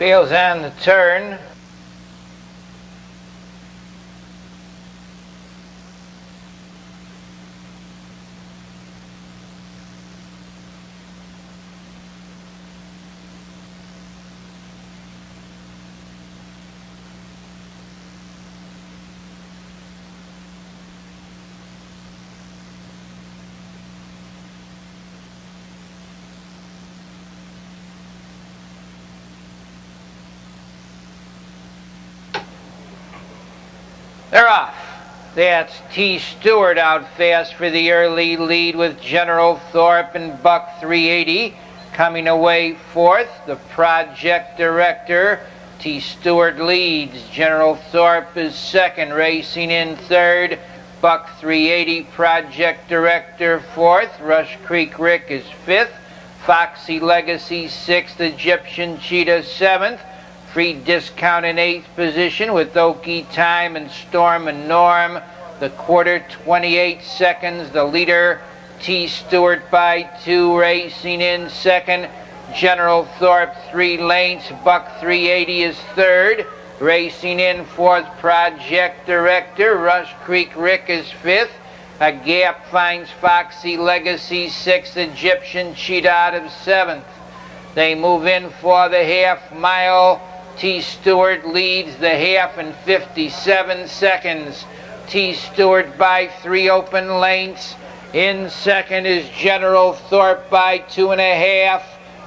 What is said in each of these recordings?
Fails on the turn. They're off. That's T. Stewart out fast for the early lead with General Thorpe and Buck 380. Coming away fourth, the project director. T. Stewart leads. General Thorpe is second, racing in third. Buck 380, project director fourth. Rush Creek Rick is fifth. Foxy Legacy sixth. Egyptian Cheetah seventh. Free discount in eighth position with Okie Time and Storm and Norm. The quarter 28 seconds. The leader T. Stewart by two racing in second. General Thorpe three lengths. Buck 380 is third. Racing in fourth. Project Director. Rush Creek Rick is fifth. A gap finds Foxy Legacy sixth. Egyptian Cheetah out of seventh. They move in for the half mile. T. Stewart leads the half in 57 seconds. T. Stewart by three open lengths. In second is General Thorpe by two and a half.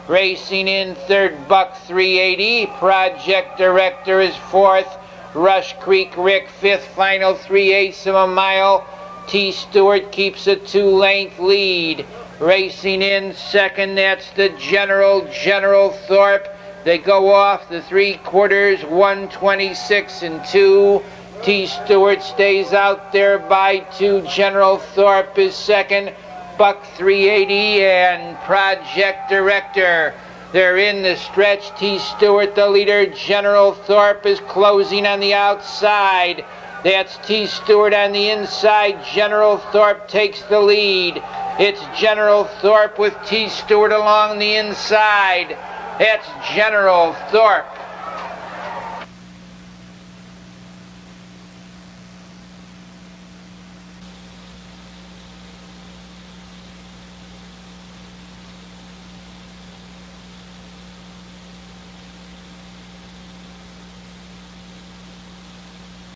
Racing in third, Buck 380. Project Director is fourth. Rush Creek Rick fifth, final three eighths of a mile. T. Stewart keeps a two length lead. Racing in second, that's the General, General Thorpe. They go off the three quarters, 126 and 2. T. Stewart stays out there by two. General Thorpe is second. Buck 380 and Project Director. They're in the stretch. T. Stewart, the leader. General Thorpe is closing on the outside. That's T. Stewart on the inside. General Thorpe takes the lead. It's General Thorpe with T. Stewart along the inside. It's General Thorpe.